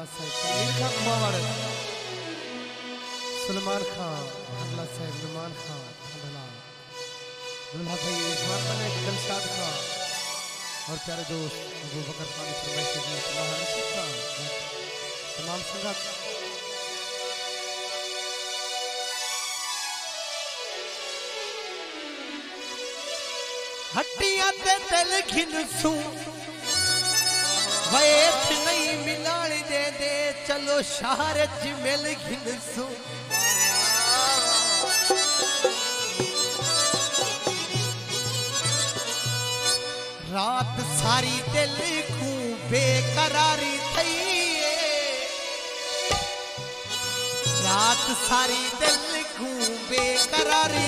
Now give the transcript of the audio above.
अल्लाह साहब खान सलमान खान। अल्लाह साहब नुमान खान। अल्लाह दुल्हा भाई इरफान मलिक दिलशाद खान और प्यारे दोस्त, अबू बकर खान फरमाइश खान। तमाम संगत। हट्टियाँ ते दिल घिनसू वेथ मिलाण दे दे, चलो शहर च मिल घिनसू रात सारी दिल को बेकरारी थई रात सारी दिल को बेकरारी